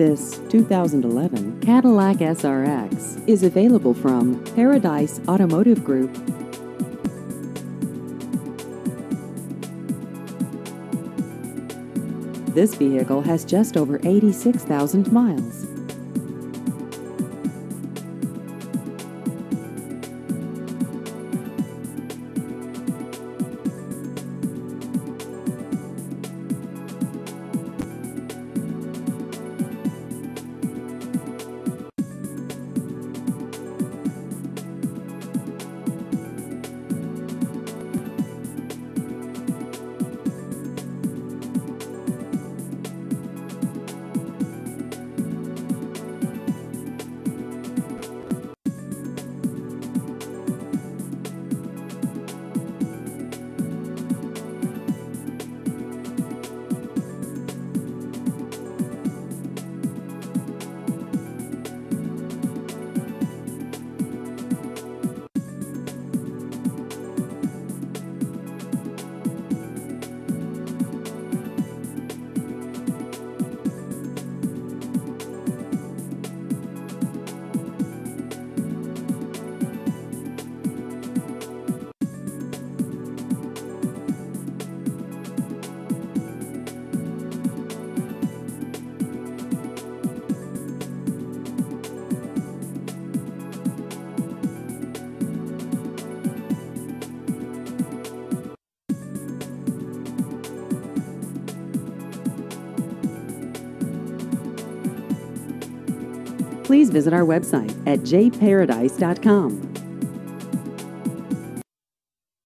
This 2011 Cadillac SRX is available from Paradise Automotive Group. This vehicle has just over 86,000 miles. Please visit our website at jparadise.com.